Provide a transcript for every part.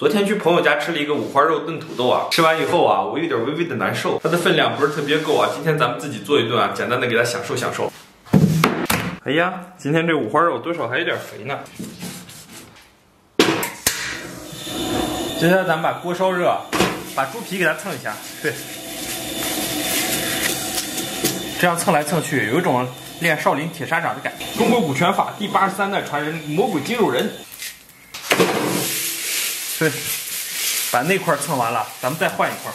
昨天去朋友家吃了一个五花肉炖土豆啊，吃完以后啊，我有点微微的难受，它的分量不是特别够啊。今天咱们自己做一顿啊，简单的给它享受享受。哎呀，今天这五花肉多少还有点肥呢。接下来咱们把锅烧热，把猪皮给它蹭一下，对，这样蹭来蹭去，有一种练少林铁砂掌的感觉。中国古拳法第八十三代传人魔鬼肌肉人。对，把那块蹭完了，咱们再换一块。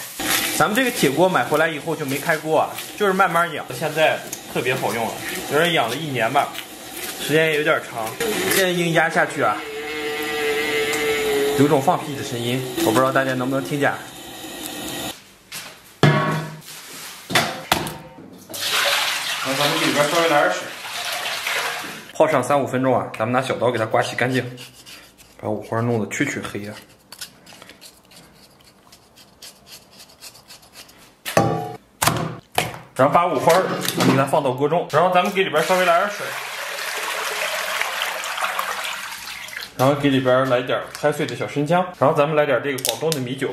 咱们这个铁锅买回来以后就没开锅啊，就是慢慢养，现在特别好用了，有人养了一年吧，时间也有点长。现在硬压下去啊，有种放屁的声音，我不知道大家能不能听见。然后咱们里边稍微来点水，泡上三五分钟啊，咱们拿小刀给它刮洗干净，把五花弄得黢黢黑呀。然后把五花儿，给它放到锅中，然后咱们给里边稍微来点水，然后给里边来点拍碎的小生姜，然后咱们来点这个广东的米酒，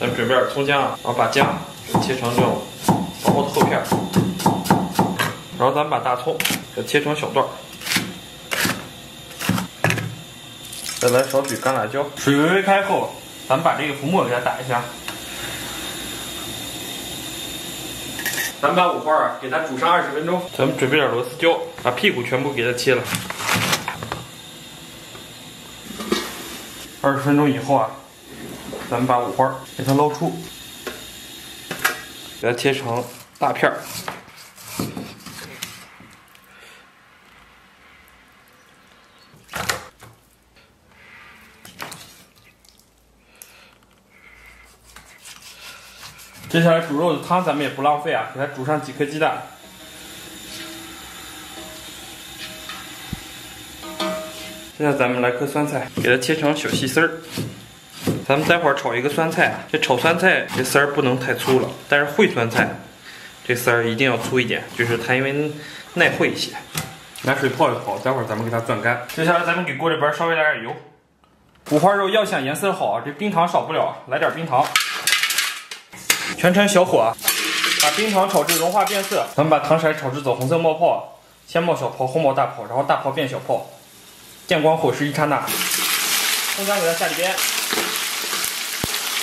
咱们准备点葱姜，然后把姜切成这种薄薄的厚片，然后咱们把大葱给切成小段。再来少许干辣椒，水微微开后，咱们把这个浮沫给它打一下。咱们把五花啊给它煮上二十分钟。咱们准备点螺丝椒，把屁股全部给它切了。二十分钟以后啊，咱们把五花给它捞出，给它切成大片儿。接下来煮肉的汤咱们也不浪费啊，给它煮上几颗鸡蛋。现在咱们来颗酸菜，给它切成小细丝儿。咱们待会儿炒一个酸菜，这炒酸菜这丝儿不能太粗了，但是烩酸菜这丝儿一定要粗一点，就是它因为耐烩一些。拿水泡一泡，待会儿咱们给它攥干。接下来咱们给锅里边稍微来点油。五花肉要想颜色好，这冰糖少不了，来点冰糖。全程小火，把冰糖炒至融化变色。咱们把糖色炒至枣红色冒泡，先冒小泡，后冒大泡，然后大泡变小泡。见光火势一刹那，葱姜给它下里边，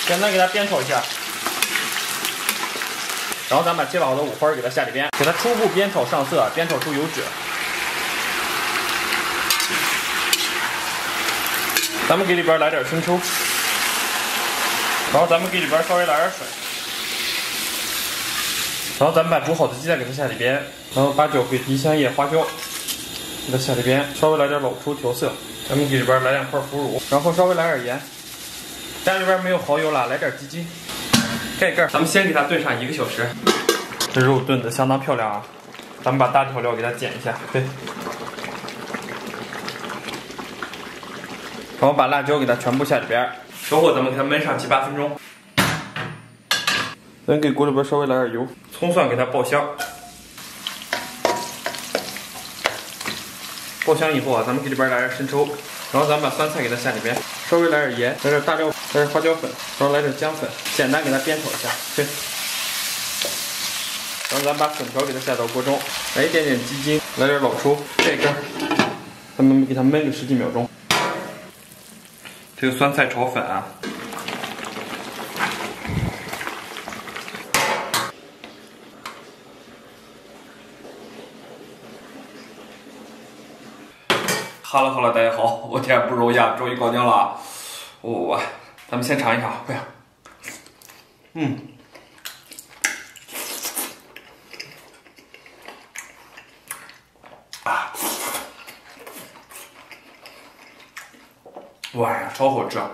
简单给它煸炒一下。然后咱把切好的五花给它下里边，给它初步煸炒上色，煸炒出油脂。咱们给里边来点生抽，然后咱们给里边稍微来点水。然后咱们把煮好的鸡蛋给它下里边，然后八角、桂皮、香叶、花椒给它下里边，稍微来点老抽调色。咱们给里边来两块腐乳，然后稍微来点盐。家里边没有蚝油了，来点鸡精，盖盖。咱们先给它炖上一个小时。这肉炖的相当漂亮啊！咱们把大调料给它剪一下，对。然后把辣椒给它全部下里边，小火咱们给它焖上七八分钟。咱给锅里边稍微来点油，葱蒜给它爆香。爆香以后啊，咱们给里边来点生抽，然后咱们把酸菜给它下里边，稍微来点盐，来点大料，来点花椒粉，然后来点姜粉，简单给它煸炒一下，对。然后咱把粉条给它下到锅中，来一点点鸡精，来点老抽，盖盖，咱们给它焖个十几秒钟。这个酸菜炒粉啊。哈喽哈喽，大家好，我天不容易啊，终于搞定了，我，咱们先尝一尝，快点，嗯，啊，哇呀，超好吃啊！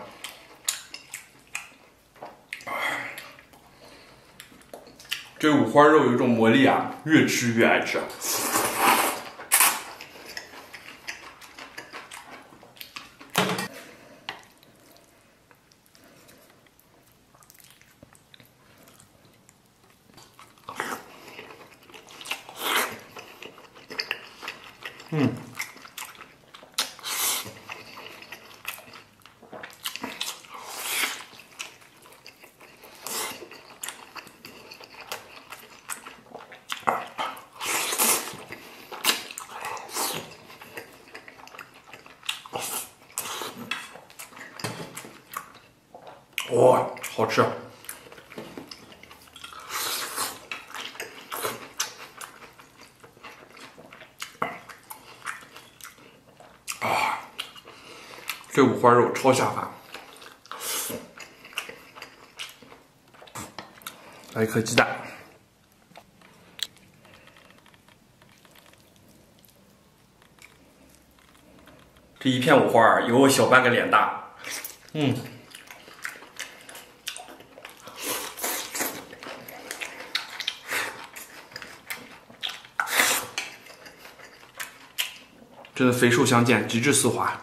这五花肉有一种魔力啊，越吃越爱吃。嗯。哇，好吃！这五花肉超下饭。来一颗鸡蛋，这一片五花有我小半个脸大。嗯。真的肥瘦相间，极致丝滑。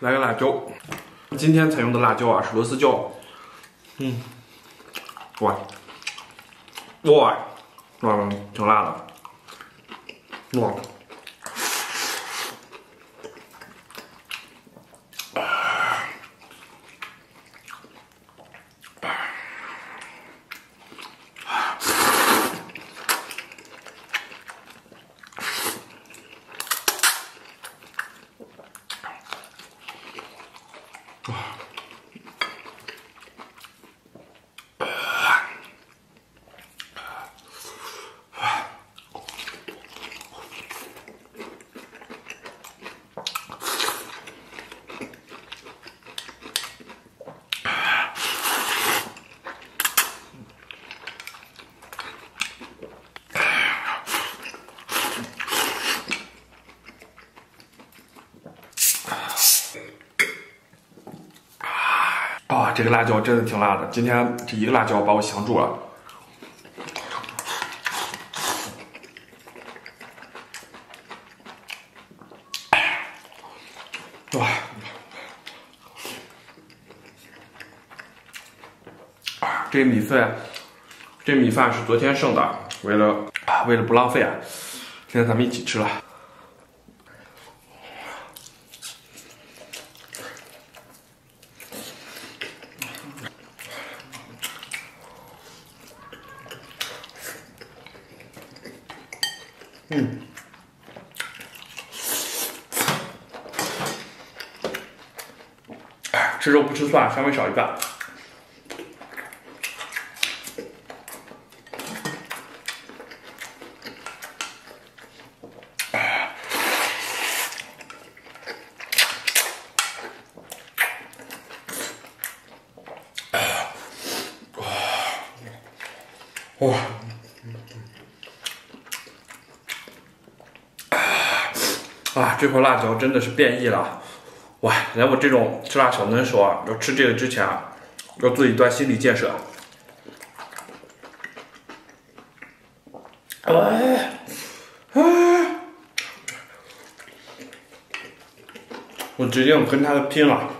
来个辣椒，今天采用的辣椒啊是螺丝椒，嗯，哇，哇，哇，挺辣的，哇。啊，这个辣椒真的挺辣的。今天这一个辣椒把我降住了。哇！啊，这米饭，这米饭是昨天剩的，为了，为了不浪费啊，今天咱们一起吃了。嗯，吃肉不吃蒜，香味少一半。哇！啊，这块辣椒真的是变异了，哇！连我这种吃辣小能手啊，要吃这个之前啊，要做一段心理建设。哎，哎，我决定跟他拼了。